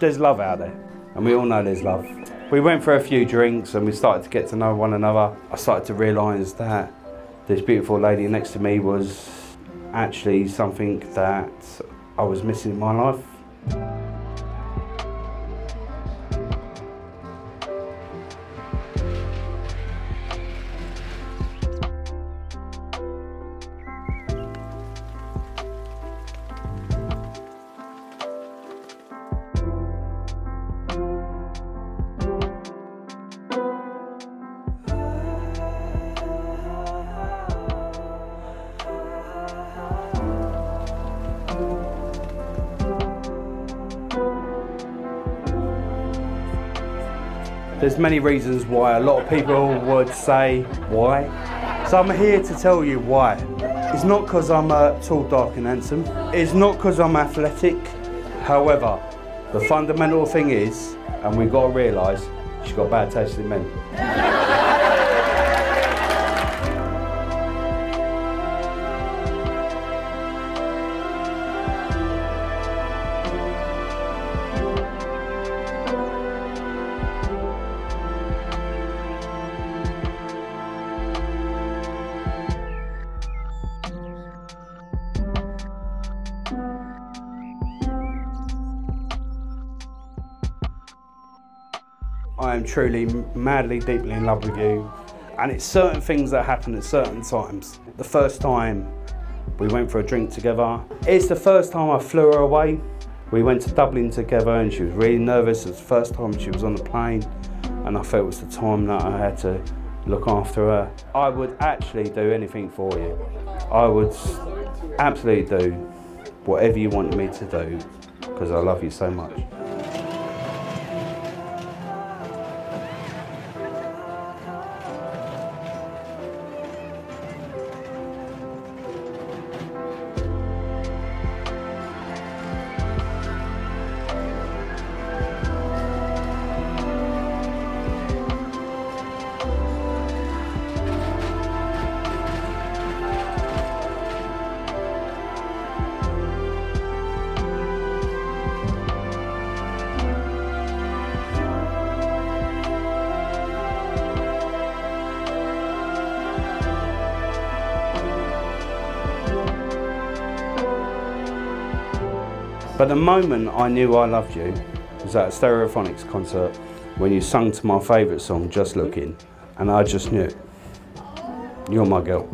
there's love out there, and we all know there's love. We went for a few drinks and we started to get to know one another. I started to realise that this beautiful lady next to me was actually something that I was missing in my life. There's many reasons why a lot of people would say why. So I'm here to tell you why. It's not because I'm uh, tall, dark and handsome. It's not because I'm athletic. However, the fundamental thing is, and we've got to realise, she's got bad taste in men. I am truly madly, deeply in love with you. And it's certain things that happen at certain times. The first time we went for a drink together. It's the first time I flew her away. We went to Dublin together and she was really nervous. It was the first time she was on the plane and I felt it was the time that I had to look after her. I would actually do anything for you. I would absolutely do whatever you wanted me to do because I love you so much. But the moment I knew I loved you was at a Stereophonics concert when you sung to my favourite song, Just Looking, and I just knew, you're my girl.